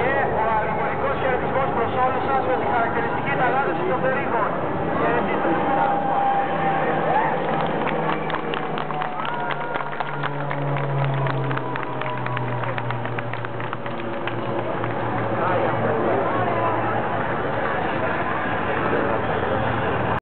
και ο αεροπορικός χαιρετισμός προς όλους σας με την χαρακτηριστική ταλάντηση των περίγων.